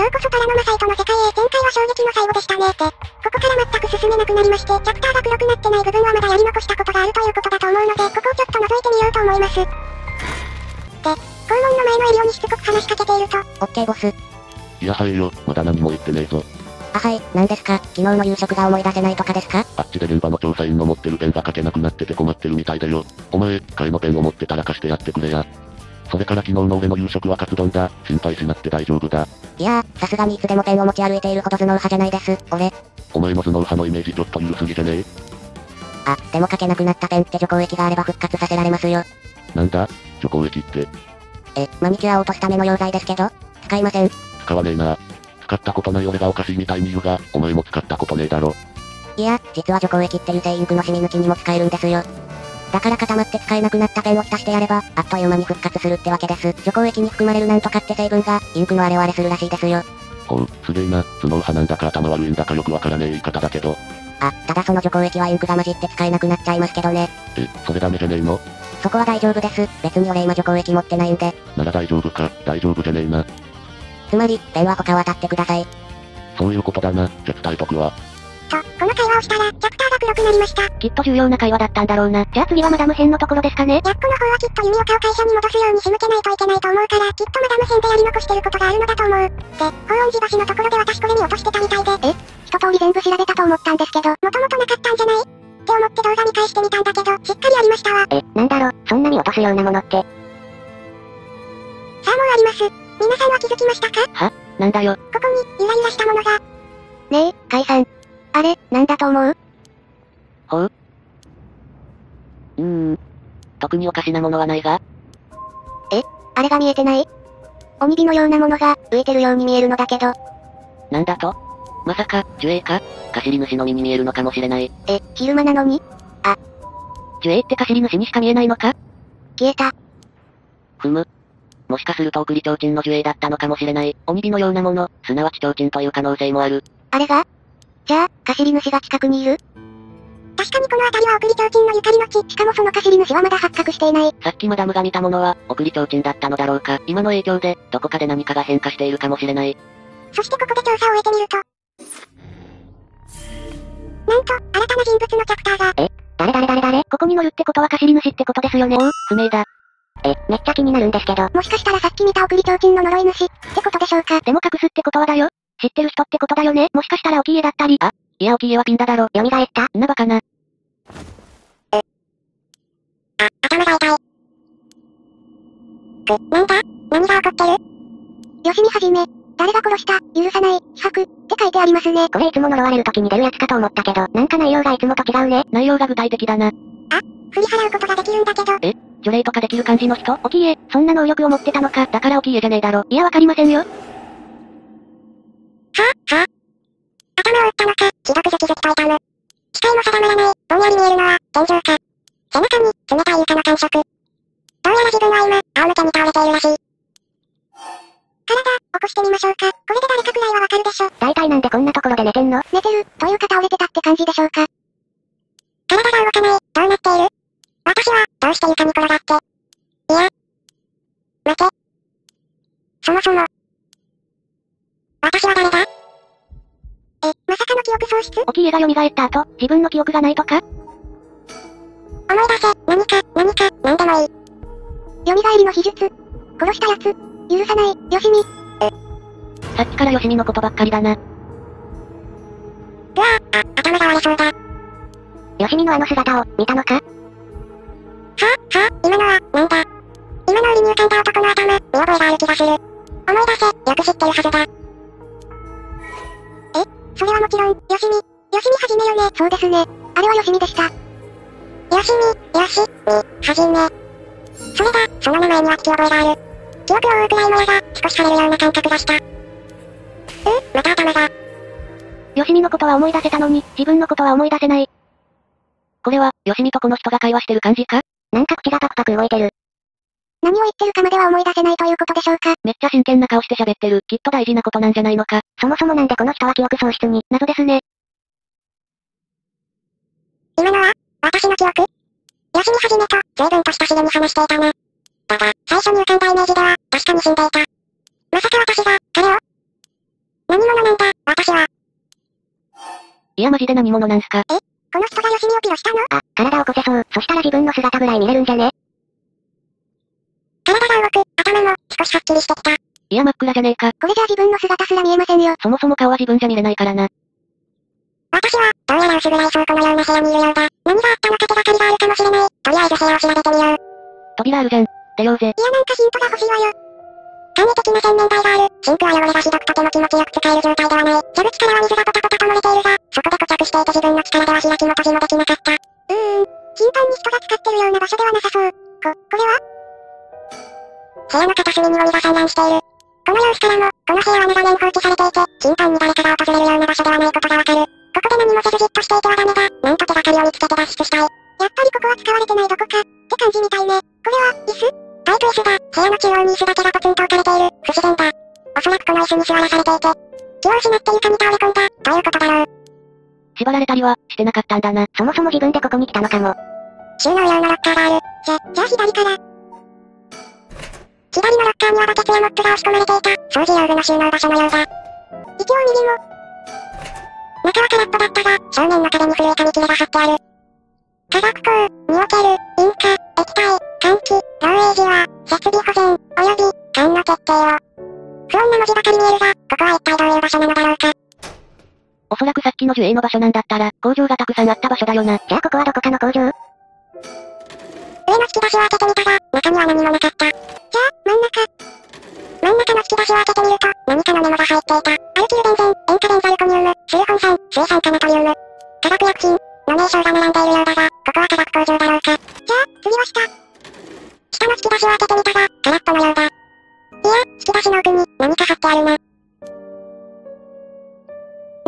ようこそパラノマサイトの世界へ前回は衝撃の最後でしたねって。ここから全く進めなくなりまして、チャプターが黒くなってない部分はまだやり残したことがあるということだと思うので、ここをちょっと覗いてみようと思います。で、肛門の前のエリオにしつこく話しかけていると、オッケーボス。いやはいよ、まだ何も言ってねえぞ。あはい、何ですか？昨日の夕食が思い出せないとかですか？あっちで現場の調査員の持ってるペンが書けなくなってて困ってるみたいだよ。お前、替えのペンを持ってたら貸してやってくれや。それから昨日の俺の夕食はカツ丼だ。心配しなくて大丈夫だ。いやー、さすがにいつでもペンを持ち歩いているほど頭脳派じゃないです、俺。お前の頭脳派のイメージちょっと緩すぎじゃね？えあ、でも書けなくなったペンって除光液があれば復活させられますよ。なんだ？除光液って？え、マニキュアを落とすための溶剤ですけど？使いません。使わねえな。使ったことない俺がおかしいみたいに言うが、お前も使ったことねえだろ。いや、実は除光液って油性インクの染み抜きにも使えるんですよ。だから固まって使えなくなったペンを浸してやれば、あっという間に復活するってわけです。除光液に含まれるなんとかって成分が、インクのあれをあれするらしいですよ。ほう、すげえな。頭脳派なんだか頭悪いんだかよくわからねえ言い方だけど。あ、ただその除光液はインクが混じって使えなくなっちゃいますけどね。え、それダメじゃねえの？そこは大丈夫です。別に俺今除光液持ってないんで。なら大丈夫か、大丈夫じゃねえな。つまり、ペンは他を当たってください。そういうことだな、じゃ伝えとくわ。と、この会話をしたら、チャプターが黒くなりました。きっと重要な会話だったんだろうな。じゃあ次はマダム編のところですかね。ヤッコの方はきっと弓岡を会社に戻すように仕向けないといけないと思うから、きっとマダム編でやり残してることがあるのだと思う。で、法恩寺橋のところで私これに落としてたみたいで、え？一通り全部調べたと思ったんですけど。もともとなかったんじゃない？って思って動画見返してみたんだけど、しっかりありましたわ。え、なんだろ、そんなに落とすようなものって。さあもうあります。皆さんは気づきましたか？なんだよ。ここに、ゆらゆらしたものが、ねえ、解散。あれ、なんだと思う？ほう？うーん。特におかしなものはないが？えあれが見えてない？鬼火のようなものが、浮いてるように見えるのだけど。なんだと？まさか、樹影か？貸し主の身に見えるのかもしれない。え、昼間なのに？樹影って貸し主にしか見えないのか？消えた。ふむ。もしかすると送り提灯の樹影だったのかもしれない。鬼火のようなもの、すなわち提灯という可能性もある。あれが？じゃあ、貸し主が近くにいる？確かにこの辺りは送り提灯のゆかりの地。しかもその貸し主はまだ発覚していない。さっきマダムが見たものは、送り提灯だったのだろうか。今の影響で、どこかで何かが変化しているかもしれない。そしてここで調査を終えてみると、なんと、新たな人物のキャプターが、誰誰誰誰？ここに乗るってことは貸し主ってことですよね。おう、不明だ。え、めっちゃ気になるんですけど。もしかしたらさっき見た送り提灯の呪い主、ってことでしょうか。でも隠すってことはだよ。知ってる人ってことだよね？もしかしたら沖家だったり。あ、いや、沖家はピンダだろ。蘇ったんなバカな。あ、頭が痛い。く、なんだ？何が起こってる？よしみはじめ、誰が殺した、許さない、自白、って書いてありますね。これいつも呪われる時に出るやつかと思ったけど、なんか内容がいつもと違うね。内容が具体的だな。振り払うことができるんだけど、除霊とかできる感じの人？沖家、そんな能力を持ってたのか。だから沖家じゃねえだろ。いやわかりませんよ。はぁ、はぁ。頭を打ったのか、ひどくズキズキと痛む。視界も定まらない、ぼんやり見えるのは、拳銃か。背中に、冷たい床の感触。どうやら自分は今、仰向けに倒れているらしい。体、起こしてみましょうか。これで誰かくらいはわかるでしょ。大体なんでこんなところで寝てんの？寝てる、というか倒れてたって感じでしょうか。体が動かない、どうなっている？私は、どうして床に転がって。いや。待て。そもそも。私は誰だ？さかの記憶喪失沖家が蘇った後、自分の記憶がないとか？思い出せ、何か、何か、何でもいい。蘇りの秘術。殺したやつ。許さない、よしみ。さっきからよしみのことばっかりだな。うわぁ、あ、頭が割れそうだ。はよしみのあの姿を、見たのか？ぁ、はぁ、今のは、なんだ。今の檻に浮かんだ男の頭、見覚えがある気がする。思い出せ、よく知ってるはずだ。えそれはもちろん、よしみ。よしみはじめよね。そうですね。あれはよしみでした。よしみ、よし、み、はじめ。それだ、その名前には聞き覚えがある。記憶を追うくらいもやが、少し腫れるような感覚がした。うまた頭が。よしみのことは思い出せたのに、自分のことは思い出せない。これは、よしみとこの人が会話してる感じか？なんか口がパクパク動いてる。何を言ってるかまでは思い出せないということでしょうか？めっちゃ真剣な顔して喋ってる。きっと大事なことなんじゃないのか。そもそもなんでこの人は記憶喪失に、謎ですね。今のは、私の記憶？休み始めと、随分と親しげに話していたな。だが、最初に浮かんだイメージでは、確かに死んでいた。まさか私が、彼を？何者なんだ、私は？いやマジで何者なんすか？えこの人が休みをきロしたの？あ、体をこせそう。そしたら自分の姿ぐらい見れるんじゃね？体が動く、頭も、少しはっきりしてきた。いや真っ暗じゃねえか。これじゃあ自分の姿すら見えませんよ。そもそも顔は自分じゃ見れないからな。私は、どうやら薄暗い倉庫のような部屋にいるようだ。何があったのか手がかりがあるかもしれない。とりあえず部屋を調べてみよう。扉あるじゃん。出ようぜ。いやなんかヒントが欲しいわよ。簡易的な洗面台がある。シンクは汚れがひどくとても気持ちよく使える状態ではない。蛇口からは水がポタポタと漏れているが、そこで固着していて自分の力では開きも閉じもできなかった。うーん。頻繁に人が使ってるような場所ではなさそう。こ、これは？部屋の片隅に鬼が散乱している。この様子からも、この部屋は長年放置されていて、頻繁に誰かが訪れるような場所ではないことがわかる。ここで何もせずじっとしていてはダメだ。なんと手がかりを見つけて脱出したい。やっぱりここは使われてないどこか、って感じみたいね。これは、椅子？パイプ椅子だ。部屋の中央に椅子だけがポツンと置かれている。不自然だ。おそらくこの椅子に座らされていて、気を失って床に倒れ込んだ、ということだろう。縛られたりは、してなかったんだな。そもそも自分でここに来たのかも。収納用のロッカーがある。じゃ、じゃあ左から。左のロッカーにはバケツやモップが押し込まれていた。掃除用具の収納場所のようだ。一応右も。中は空っぽだったが、正面の壁に古い紙切れが貼ってある。化学工、における、引火、液体、換気、漏洩時は、設備保全、及び、管の決定を。不穏な文字ばかり見えるが、ここは一体どういう場所なのだろうか。おそらくさっきの樹影の場所なんだったら、工場がたくさんあった場所だよな。じゃあここはどこかの工場上の引き出しを開けてみたが、中には何もなかった。じゃあ、真ん中。真ん中の引き出しを開けてみると、何かのメモが入っていた。アルキルベンゼン、塩化ベンザルコニウム、数本酸、水酸化ナトリウム。化学薬品、の名称が並んでいるようだが、ここは化学工場だろうか。じゃあ、次は下。下の引き出しを開けてみたが、空っぽのようだ。いや、引き出しの奥に、何か貼ってあるな。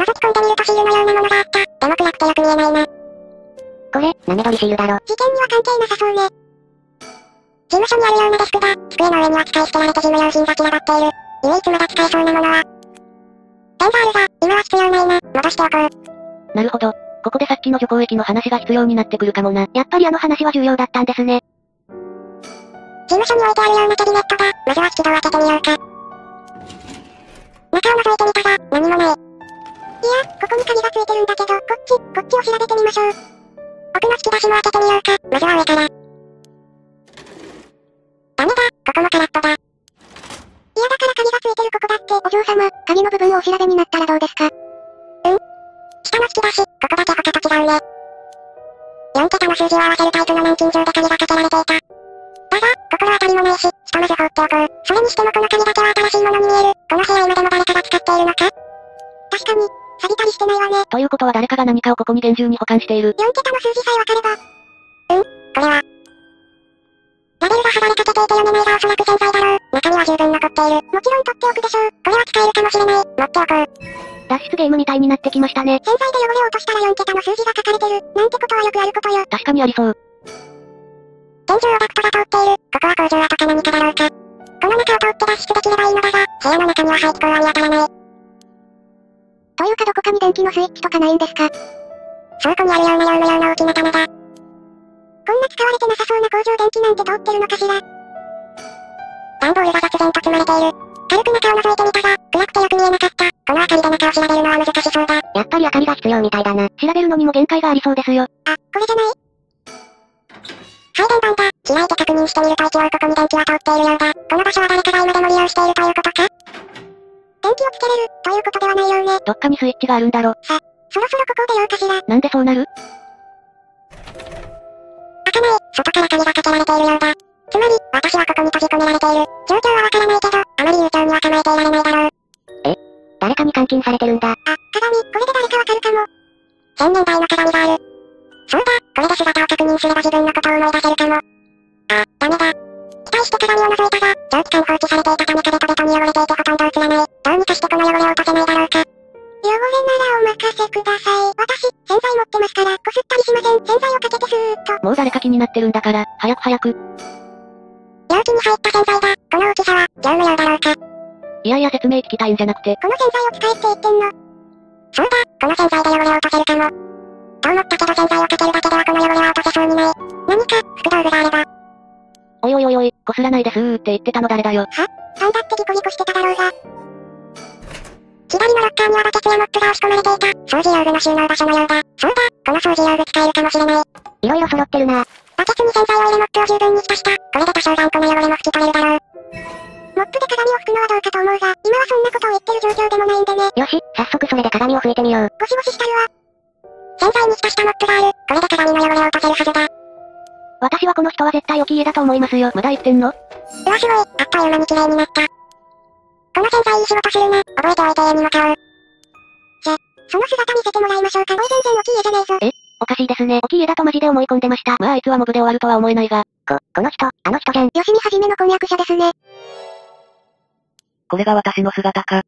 覗き込んでみるとシールのようなものがあった。でも暗くてよく見えないな。これ、なめどりシールだろ。事件には関係なさそうね。事務所にあるようなデスクが、机の上には使い捨てられた事務用品が散らばっている。唯一まだ使えそうなものは。ペンがあるが、今は必要ないな。戻しておこう。なるほど。ここでさっきの除光液の話が必要になってくるかもな。やっぱりあの話は重要だったんですね。事務所に置いてあるようなキャビネットが、まずは引き戸を開けてみようか。中を覗いてみたが、何もない。いや、ここに鍵がついてるんだけど、こっち、こっちを調べてみましょう。奥の引き出しも開けてみようか。まずは上から。ダメだ、ここも空っぽだ。いやだから鍵がついてるここだって。お嬢様、鍵の部分をお調べになったらどうですか？うん？下の引き出し、ここだけ他と違うね。4桁の数字を合わせるタイプの年金上で鍵がかけられていた。だが、心当たりもないし、ひとまず放っておこう。それにしてもこの鍵だけは新しいものに見える。この部屋今でも誰かが使っているのか？確かに、錆びたりしてないわね。ということは誰かが何かをここに厳重に保管している。4桁の数字さえ分かれば。うん？これは。ラベルが剥がれかけていて読めないがおそらく洗剤だろう。中身は十分残っている。もちろん取っておくでしょう。これは使えるかもしれない。持っておこう。脱出ゲームみたいになってきましたね。洗剤で汚れを落としたら4桁の数字が書かれてる。なんてことはよくあることよ。確かにありそう。天井をダクトが通っている。ここは工場跡か何かだろうか。この中を通って脱出できればいいのだが、部屋の中には排気口は見当たらない。というかどこかに電気のスイッチとかないんですか倉庫にあるようなようなような大きな棚だ。こんな使われてなさそうな工場電気なんて通ってるのかしら段ボールが雑然と積まれている。軽く中を覗いてみたが、暗くてよく見えなかった。この明かりで中を調べるのは難しそうだ。やっぱり明かりが必要みたいだな。調べるのにも限界がありそうですよ。あ、これじゃない？配電盤だ。開いて確認してみると一応ここに電気は通っているようだ。この場所は誰かが今でも利用しているということか？電気をつけれる、ということではないようね。どっかにスイッチがあるんだろ。そろそろここを出ようかしら。なんでそうなる？開かない、外から鍵がかけられているようだ。つまり、私はここに閉じ込められている。状況はわからないけど、あまり悠長には構えていられないだろう。え？誰かに監禁されてるんだ。説明聞きたいんじゃなくて、この洗剤を使えって言ってんの。そうだ、この洗剤で汚れを落とせるかも。と思ったけど洗剤をかけるだけではこの汚れは落とせそうにない。何か、副道具があれば。おいおいおいおい、こすらないですーって言ってたの誰だよ。ファンだってギコギコしてただろうが。左のロッカーにはバケツやモップが押し込まれていた。掃除用具の収納場所のようだ。そうだ、この掃除用具使えるかもしれない。いろいろ揃ってるな。バケツに洗剤を入れモップを十分に浸した。これで多少頑固な汚れも拭き取れるだろう。モップで鏡を拭くのはどうかと思うが、今はそんなことを言ってる状況でもないんでね。よし、早速それで鏡を拭いてみよう。ゴシゴシしたるわ。洗剤に浸したモップがある。これで鏡の汚れを落とせるはずだ。私はこの人は絶対置き家だと思いますよ。まだ言ってんの？うわすごい、あっという間に綺麗になった。この洗剤いい仕事するな。覚えておいて家に向かおう。じゃ、その姿見せてもらいましょうか。おい全然大きい家じゃねえぞ。え？おかしいですね。置き家だとマジで思い込んでました。まああいつはモブで終わるとは思えないが。こ、この人、あの人じゃん。よしみはじめの婚約者ですね。これが私の姿か。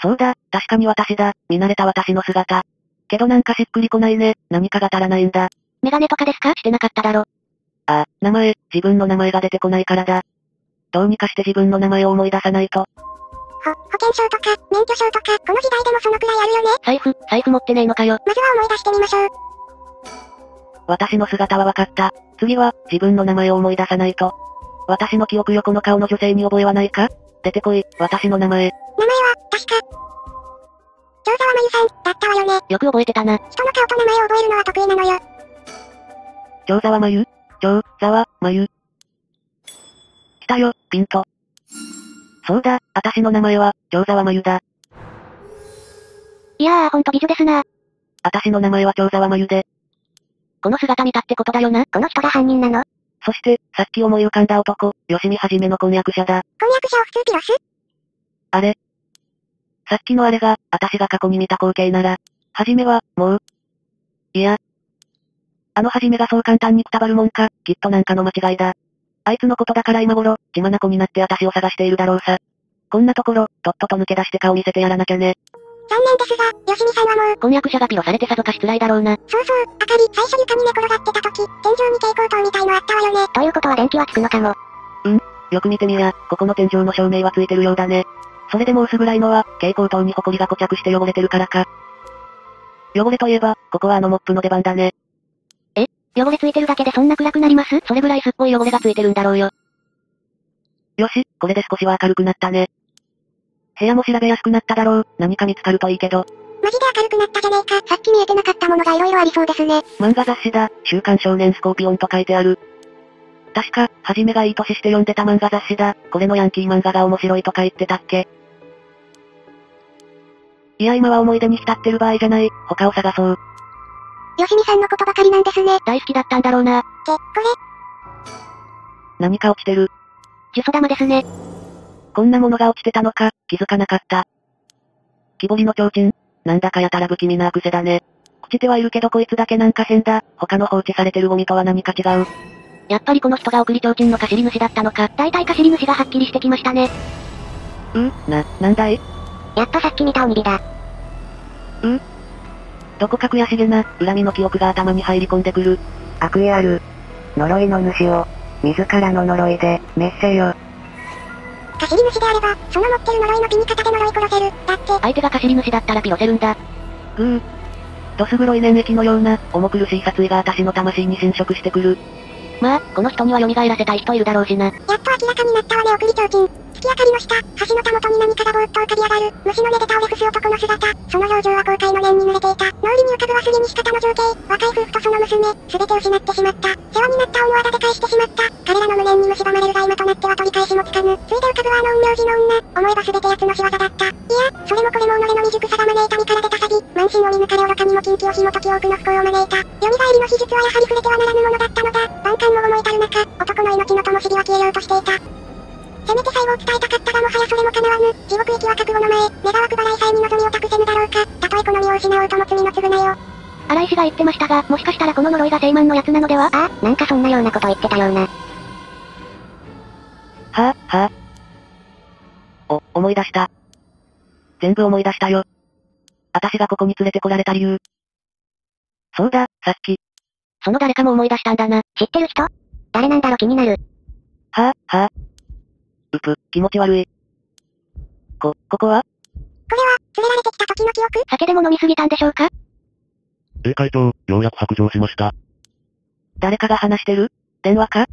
そうだ、確かに私だ。見慣れた私の姿。けどなんかしっくりこないね。何かが足らないんだ。メガネとかですか？してなかっただろ。あ、名前、自分の名前が出てこないからだ。どうにかして自分の名前を思い出さないと。ほ、保険証とか、免許証とか、この時代でもそのくらいあるよね。財布、財布持ってねえのかよ。まずは思い出してみましょう。私の姿は分かった。次は、自分の名前を思い出さないと。私の記憶よこの顔の女性に覚えはないか？出てこい、私の名前。名前は、確か。長沢まゆさん、だったわよね。よく覚えてたな。人の顔と名前を覚えるのは得意なのよ。長沢まゆ長沢まゆ。来たよ、ピント。そうだ、私の名前は、長沢まゆだ。いやーほんと美女ですな。私の名前は長沢まゆで。この姿見たってことだよな。この人が犯人なのそして、さっき思い浮かんだ男、吉見はじめの婚約者だ。婚約者を普通ピロス？あれ？さっきのあれが、私が過去に見た光景なら、はじめは、もう。いや。あのはじめがそう簡単にくたばるもんか、きっとなんかの間違いだ。あいつのことだから今頃、血眼になって私を探しているだろうさ。こんなところ、とっとと抜け出して顔見せてやらなきゃね。残念ですが、吉見さんはもう、婚約者がピロされてさぞかし辛いだろうな。そうそう、あかり、最初床に寝転がってた時、天井に蛍光灯みたいのあったわよね。ということは電気はつくのかも。よく見てみや、ここの天井の照明はついてるようだね。それでも薄暗いのは、蛍光灯に埃が固着して汚れてるからか。汚れといえば、ここはあのモップの出番だね。汚れついてるだけでそんな暗くなります？それぐらいすっごい汚れがついてるんだろうよ。よし、これで少しは明るくなったね。部屋も調べやすくなっただろう、何か見つかるといいけど。マジで明るくなったじゃねえか。さっき見えてなかったものが色々ありそうですね。漫画雑誌だ、週刊少年スコーピオンと書いてある。確か、はじめがいい年して読んでた漫画雑誌だ。これのヤンキー漫画が面白いとか言ってたっけいや今は思い出に浸ってる場合じゃない。他を探そう。吉見さんのことばかりなんですね。大好きだったんだろうな。って、これ、何か落ちてる。呪詛玉ですね。こんなものが落ちてたのか、気づかなかった。木彫りの提灯なんだかやたら不気味な癖だね。朽ちてはいるけどこいつだけなんか変だ。他の放置されてるゴミとは何か違う。やっぱりこの人が送り提灯の貸し主だったのか。大体貸し主がはっきりしてきましたね。うん？な、なんだい？やっぱさっき見た鬼火だ。どこか悔しげな、恨みの記憶が頭に入り込んでくる。悪意ある。呪いの主を、自らの呪いで、滅せよ。貸し主であれば、その持ってる呪いのピニ方で呪い殺せる。だって、相手が貸し主だったらピロせるんだ。ぐー。どす黒い粘液のような、重苦しい殺意が私の魂に侵食してくる。まあ、この人には蘇らせたい人いるだろうしな。やっと明らかになったわね送り提灯。月明かりの下、橋のたもとに何かがぼーっと浮かび上がる。虫の根で倒れ伏す男の姿。その表情は後悔の念に濡れていた。脳裏に浮かぶは杉西方の情景。若い夫婦とその娘、すべて失ってしまった。世話になった恩をあだで返してしまった。彼らの無念に蝕まれるが今となっては取り返しもつかぬ。ついで浮かぶあの陰陽師の女。思えばすべて奴の仕業だった。いや、それもこれも己の未熟さが招いた身から出た詐欺。満身を見抜かれ愚かにも禁忌を紐解き多くの不幸を招いた。蘇りの秘術はやはり触れてはならぬものだったのだ。万感も思い至る中、男の命の灯火は消えようとしていた。せめて最後を伝えたかったがもはやそれも叶わぬ。地獄行きは覚悟の前、願わく払いさえに望みを託せぬだろうか。たとえこの身を失おうとも罪の償いを。荒井氏が言ってましたが、もしかしたらこの呪いが聖満のやつなのでは？ああ、なんかそんなようなこと言ってたような。はぁ、はぁ。お、思い出した。全部思い出したよ。私がここに連れてこられた理由。そうだ、さっき。その誰かも思い出したんだな。知ってる人？誰なんだろ気になる。はぁ、はぁ。うぷ、気持ち悪い。こ、ここはこれは、連れられてきた時の記憶酒でも飲みすぎたんでしょうか A 会長、ようやく白状しました。誰かが話してる電話か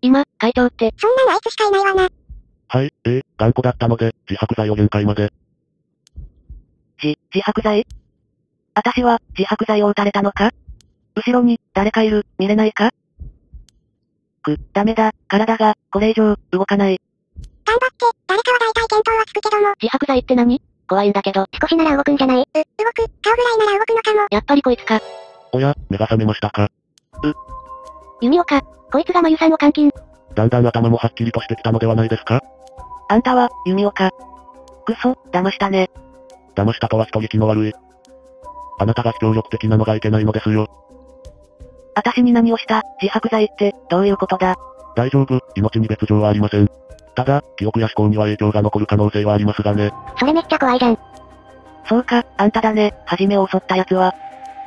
今、会長って、そんなのあいつしかいないわな。はい、A、頑固だったので、自白剤を限界まで。じ、自白剤私は、自白剤を打たれたのか後ろに、誰かいる、見れないかく、ダメだ、体が、これ以上、動かない。頑張って、誰かは大体見当はつくけども、自白剤って何？怖いんだけど。少しなら動くんじゃない、う、動く、顔ぐらいなら動くのかも。やっぱりこいつか。おや、目が覚めましたか？弓岡。こいつがまゆさんを監禁。だんだん頭もはっきりとしてきたのではないですか？あんたは、弓岡。くそ、騙したね。騙したとは人聞きの悪い。あなたが協力的なのがいけないのですよ。私に何をした、自白剤って、どういうことだ？大丈夫、命に別状はありません。ただ、記憶や思考には影響が残る可能性はありますがね。それめっちゃ怖いじゃん。そうか、あんただね、はじめを襲った奴は。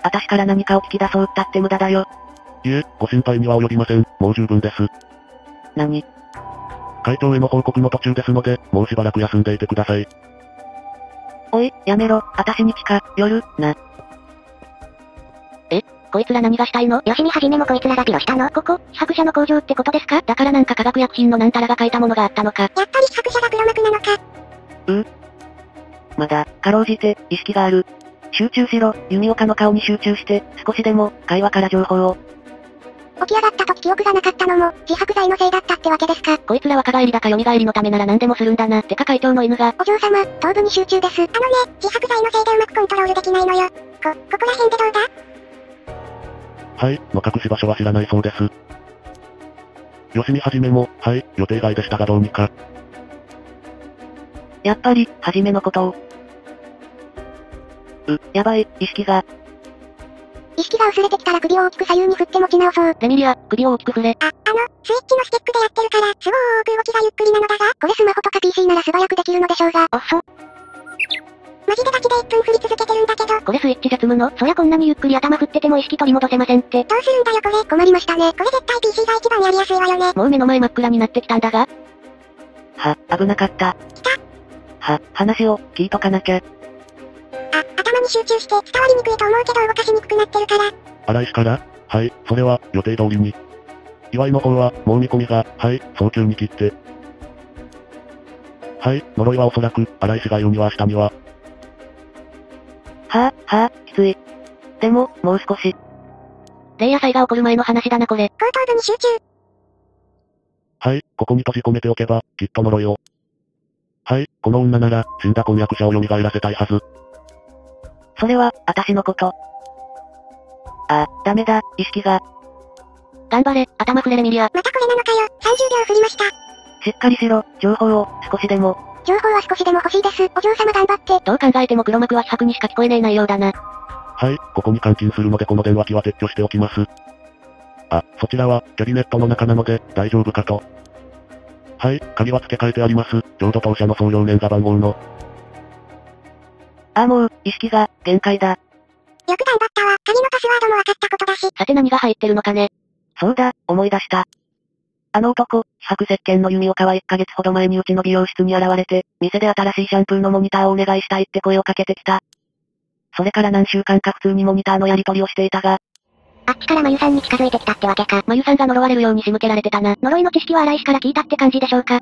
私から何かを聞き出そうったって無駄だよ。いえ、ご心配には及びません。もう十分です。何？会長への報告の途中ですので、もうしばらく休んでいてください。おい、やめろ、私に近寄る、な。こいつら何がしたいの？よしみはじめもこいつらがピロしたの？やっここ、被白者の工場ってことですか？だからなんか化学薬品のなんたらが書いたものがあったのか。ぱり被白者が黒幕なのか。まだ、かろうじて、意識がある。集中しろ、弓岡の顔に集中して、少しでも、会話から情報を。起き上がった時記憶がなかったのも、自白剤のせいだったってわけですか？こいつら若返りだか蘇りのためなら何でもするんだな。てか会長の犬が、お嬢様、頭部に集中です。あのね、自白剤のせいでうまくコントロールできないのよ。こ、ここら辺でどうだ？はい、の隠し場所は知らないそうです。吉見はじめも、はい、予定外でしたがどうにか。やっぱり、はじめのことを。う、やばい、意識が、意識が薄れてきたら首を大きく左右に振って持ち直そう。レミリア、首を大きく振れ。あ、あの、スイッチのスティックでやってるから、すごーく動きがゆっくりなのだが、これスマホとか PC なら素早くできるのでしょうが、おっそ。マジでガチで1分振り続けてるんだけど、これスイッチ説務の？そりゃこんなにゆっくり頭振ってても意識取り戻せませんって。どうするんだよこれ、困りましたね。これ絶対 PC が一番やりやすいわよね。もう目の前真っ暗になってきたんだが。は、危なかった。は、話を、聞いとかなきゃ。あ、頭に集中して伝わりにくいと思うけど動かしにくくなってるから、荒井氏からはい、それは、予定通りに。祝いの方は、もう見込みが、はい、早急に切って。はい、呪いはおそらく、荒井氏が言うには明日には、はぁ、はぁ、きつい。でも、もう少し。霊野祭が起こる前の話だなこれ。後頭部に集中。はい、ここに閉じ込めておけば、きっと呪いを。はい、この女なら、死んだ婚約者を蘇らせたいはず。それは、私のこと。あ、ダメだ、意識が。頑張れ、頭振れレミリア。またこれなのかよ。30秒振りました。しっかりしろ、情報を、少しでも。情報は少しでも欲しいです。お嬢様頑張って。どう考えても黒幕は被白にしか聞こえねえ内容だな。はい、ここに監禁するのでこの電話機は撤去しておきます。あ、そちらは、キャビネットの中なので、大丈夫かと。はい、鍵は付け替えてあります。ちょうど当社の創業年賀番号の。ああもう、意識が、限界だ。よく頑張ったわ。鍵のパスワードも分かったことだし。さて何が入ってるのかね。そうだ、思い出した。あの男、被白石鹸の弓岡は1ヶ月ほど前にうちの美容室に現れて、店で新しいシャンプーのモニターをお願いしたいって声をかけてきた。それから何週間か普通にモニターのやり取りをしていたが、あっちからまゆさんに近づいてきたってわけか。まゆさんが呪われるように仕向けられてたな。呪いの知識は荒井氏から聞いたって感じでしょうか。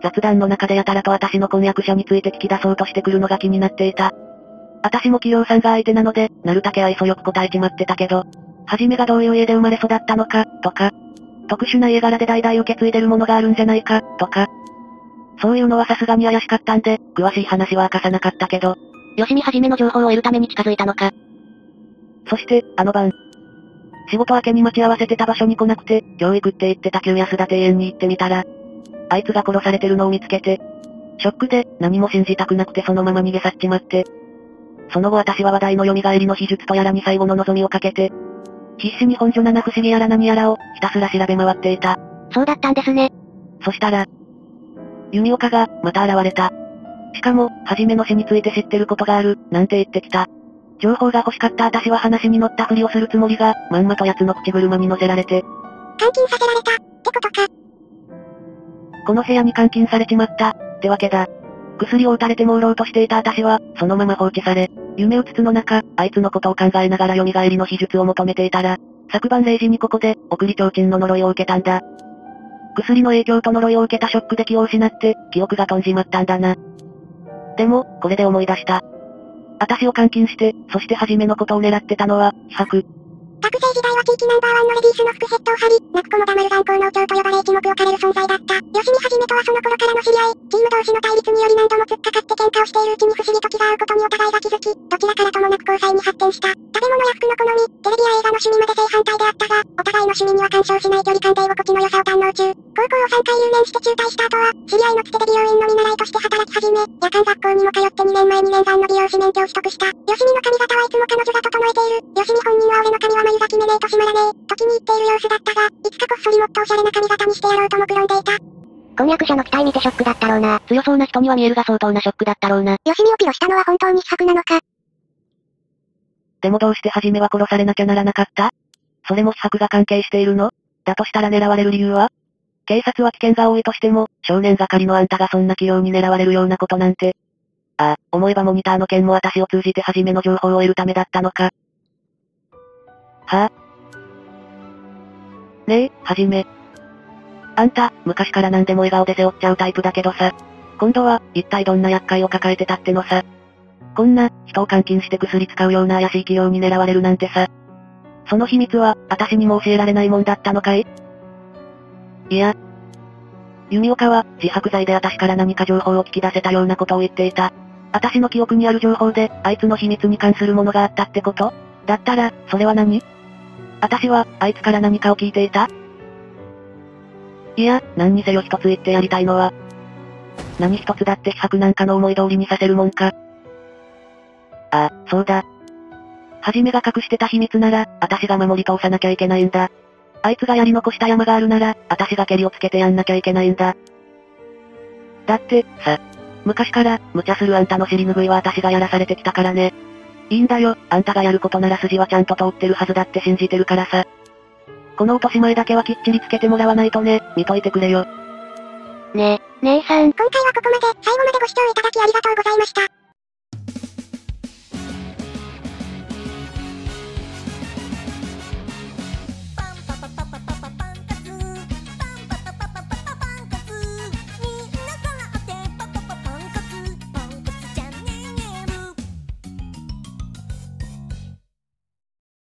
雑談の中でやたらと私の婚約者について聞き出そうとしてくるのが気になっていた。私も企業さんが相手なので、なるだけ愛想よく答えちまってたけど、はじめがどういう家で生まれ育ったのか、とか、特殊な家柄で代々受け継いでるものがあるんじゃないか、とか。そういうのはさすがに怪しかったんで、詳しい話は明かさなかったけど、吉見はじめの情報を得るために近づいたのか。そして、あの晩。仕事明けに待ち合わせてた場所に来なくて、教育って言ってた旧安田庭園に行ってみたら、あいつが殺されてるのを見つけて、ショックで、何も信じたくなくてそのまま逃げ去っちまって。その後私は話題の蘇りの秘術とやらに最後の望みをかけて、必死に本所七不思議やら何やらを、ひたすら調べ回っていた。そうだったんですね。そしたら、弓岡が、また現れた。しかも、はじめの死について知ってることがある、なんて言ってきた。情報が欲しかった私は話に乗ったふりをするつもりが、まんまと奴の口車に乗せられて、監禁させられた。ってことか。この部屋に監禁されちまった、ってわけだ。薬を打たれて朦朧としていた私は、そのまま放置され、夢うつつの中、あいつのことを考えながら蘇りの秘術を求めていたら、昨晩0時にここで、送り提灯の呪いを受けたんだ。薬の影響と呪いを受けたショックで気を失って、記憶が飛んじまったんだな。でも、これで思い出した。私を監禁して、そして初めのことを狙ってたのは、非白。学生時代は地域ナンバーワンのレディースの副ヘッドを張り、泣く子も黙る眼光の長と呼ばれ一目置かれる存在だった。吉見はじめとはその頃からの知り合い、チーム同士の対立により何度も突っかかって喧嘩をしているうちに不思議と気が合うことにお互いが気づき、どちらからともなく交際に発展した。食べ物や服の好み、テレビや映画の趣味まで正反対であったが、お互いの趣味には干渉しない距離感で居心地の良さを堪能中。高校を3回留年して中退した後は、知り合いのつてで美容院の見習いとして働き始め、夜間学校にも通って2年前に念願の美容師免許を取得した。吉見の髪型はいつも彼女が整えている。吉見本人は俺の髪は眉咲きめねえと閉まらねえ。と気に入っている様子だったが、いつかこっそりもっとおしゃれな髪型にしてやろうと目論んでいた。婚約者の期待見てショックだったろうな。強そうな人には見えるが相当なショックだったろうな。吉見をピロしたのは本当に非白なのか。でもどうして初めは殺されなきゃならなかった？それも非白が関係しているの？だとしたら狙われる理由は？警察は危険が多いとしても、少年係のあんたがそんな器用に狙われるようなことなんて。ああ、思えばモニターの件も私を通じて初めの情報を得るためだったのか。はあねえ、はじめ。あんた、昔から何でも笑顔で背負っちゃうタイプだけどさ。今度は、一体どんな厄介を抱えてたってのさ。こんな、人を監禁して薬使うような怪しい器用に狙われるなんてさ。その秘密は、私にも教えられないもんだったのかい？いや。弓岡は、自白剤で私から何か情報を聞き出せたようなことを言っていた。私の記憶にある情報で、あいつの秘密に関するものがあったってこと？だったら、それは何？私は、あいつから何かを聞いていた？いや、何にせよ一つ言ってやりたいのは、何一つだって非白なんかの思い通りにさせるもんか。あ、そうだ。はじめが隠してた秘密なら、私が守り通さなきゃいけないんだ。あいつがやり残した山があるなら、私が蹴りをつけてやんなきゃいけないんだ。だって、さ、昔から、無茶するあんたの尻拭いは私がやらされてきたからね。いいんだよ、あんたがやることなら筋はちゃんと通ってるはずだって信じてるからさ。この落とし前だけはきっちりつけてもらわないとね、見といてくれよ。ねえ、姉さん。今回はここまで、最後までご視聴いただきありがとうございました。